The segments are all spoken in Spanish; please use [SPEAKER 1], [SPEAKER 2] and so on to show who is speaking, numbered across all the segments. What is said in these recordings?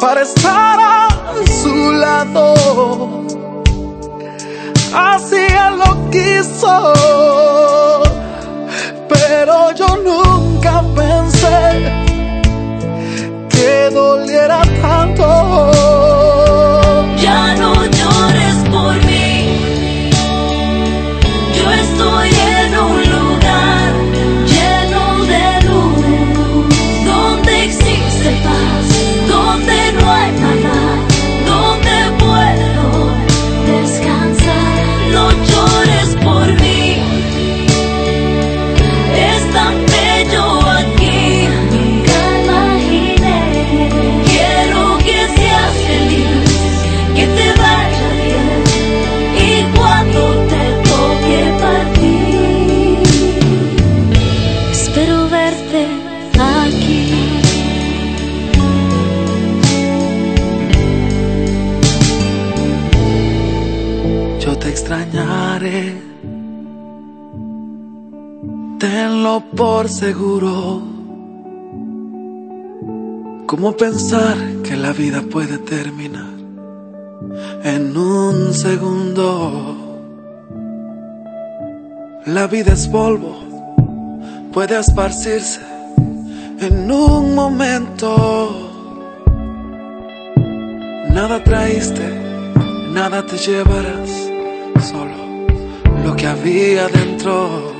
[SPEAKER 1] para estar a su lado. Así él lo quiso, pero yo nunca
[SPEAKER 2] aquí.
[SPEAKER 1] Yo te extrañaré, tenlo por seguro. ¿Cómo pensar que la vida puede terminar en un segundo? La vida es polvo, puede esparcirse en un momento. Nada traíste, nada te llevarás, solo lo que había dentro.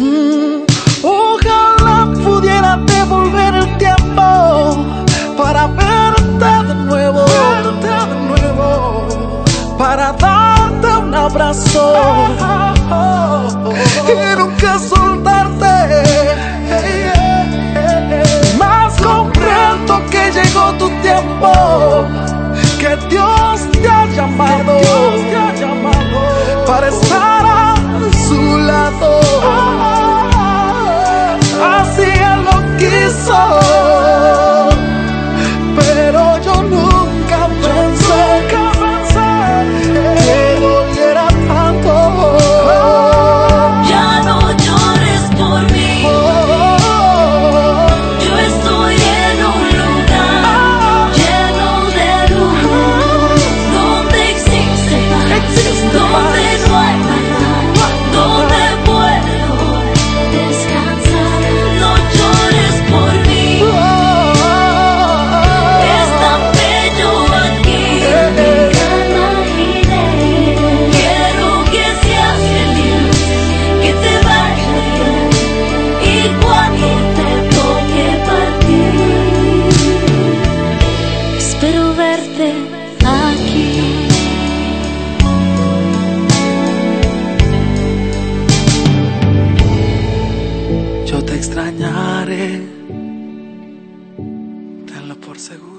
[SPEAKER 1] Mm, ojalá pudiera devolver el tiempo para verte de nuevo, verte de nuevo, para darte un abrazo y nunca soltarte. Más comprendo que llegó tu tiempo, que Dios te ha llamado, para estar a su lado.
[SPEAKER 2] engañaré. Tenlo por
[SPEAKER 1] seguro.